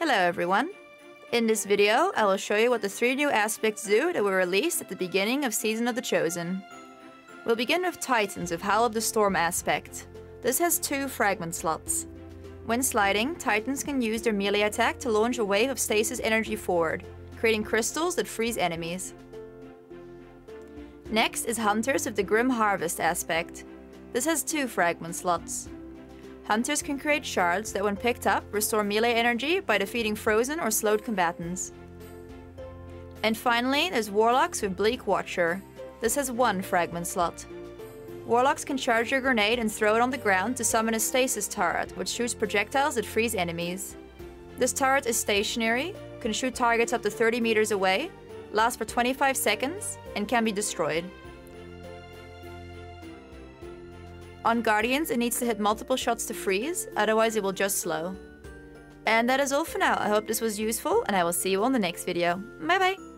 Hello everyone! In this video, I will show you what the three new aspects do that were released at the beginning of Season of the Chosen. We'll begin with Titans of Howl of the Storm aspect. This has two fragment slots. When sliding, Titans can use their melee attack to launch a wave of stasis energy forward, creating crystals that freeze enemies. Next is Hunters of the Grim Harvest aspect. This has two fragment slots. Hunters can create shards that when picked up restore melee energy by defeating frozen or slowed combatants. And finally, there's Warlocks with Bleak Watcher. This has one fragment slot. Warlocks can charge your grenade and throw it on the ground to summon a stasis turret, which shoots projectiles that freeze enemies. This turret is stationary, can shoot targets up to 30 meters away, lasts for 25 seconds, and can be destroyed. On Guardians, it needs to hit multiple shots to freeze, otherwise it will just slow. And that is all for now. I hope this was useful, and I will see you on the next video. Bye bye!